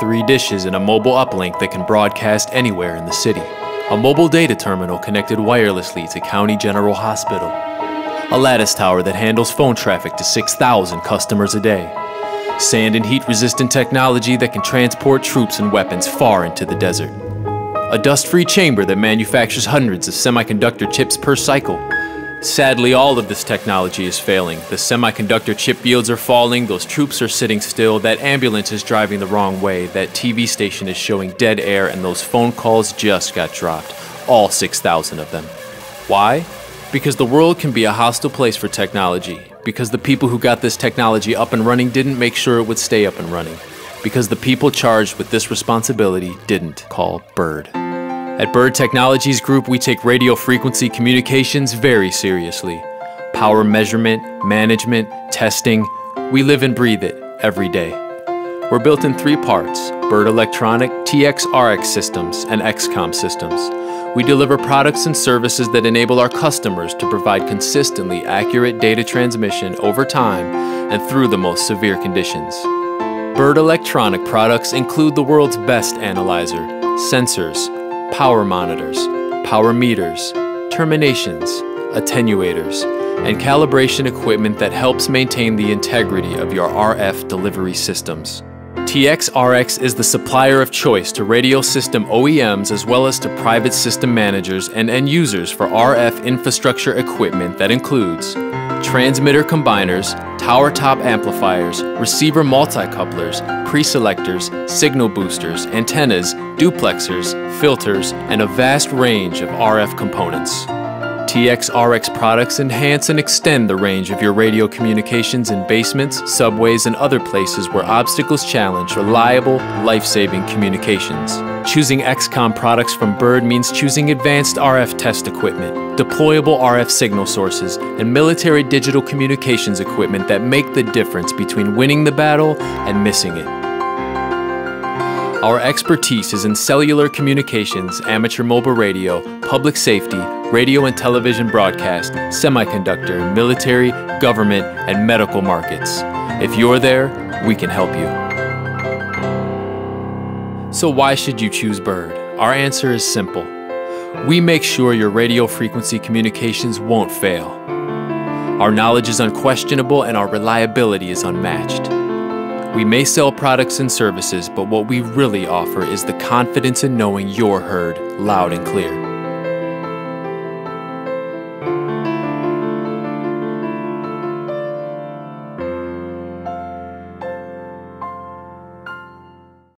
three dishes, and a mobile uplink that can broadcast anywhere in the city. A mobile data terminal connected wirelessly to County General Hospital. A lattice tower that handles phone traffic to 6,000 customers a day. Sand and heat resistant technology that can transport troops and weapons far into the desert. A dust free chamber that manufactures hundreds of semiconductor chips per cycle Sadly, all of this technology is failing. The semiconductor chip yields are falling, those troops are sitting still, that ambulance is driving the wrong way, that TV station is showing dead air, and those phone calls just got dropped. All 6,000 of them. Why? Because the world can be a hostile place for technology. Because the people who got this technology up and running didn't make sure it would stay up and running. Because the people charged with this responsibility didn't call Bird. At Bird Technologies Group, we take radio frequency communications very seriously. Power measurement, management, testing, we live and breathe it every day. We're built in three parts Bird Electronic, TX-RX systems, and XCOM systems. We deliver products and services that enable our customers to provide consistently accurate data transmission over time and through the most severe conditions. Bird Electronic products include the world's best analyzer, sensors, power monitors, power meters, terminations, attenuators, and calibration equipment that helps maintain the integrity of your RF delivery systems. TXRX is the supplier of choice to radio system OEMs as well as to private system managers and end users for RF infrastructure equipment that includes transmitter combiners, tower top amplifiers, receiver multi-couplers, pre-selectors, signal boosters, antennas, duplexers, filters, and a vast range of RF components. TXRX products enhance and extend the range of your radio communications in basements, subways, and other places where obstacles challenge reliable, life-saving communications. Choosing XCOM products from Bird means choosing advanced RF test equipment, deployable RF signal sources, and military digital communications equipment that make the difference between winning the battle and missing it. Our expertise is in cellular communications, amateur mobile radio, public safety, radio and television broadcast, semiconductor, military, government, and medical markets. If you're there, we can help you. So, why should you choose Bird? Our answer is simple. We make sure your radio frequency communications won't fail. Our knowledge is unquestionable and our reliability is unmatched. We may sell products and services, but what we really offer is the confidence in knowing you're heard loud and clear.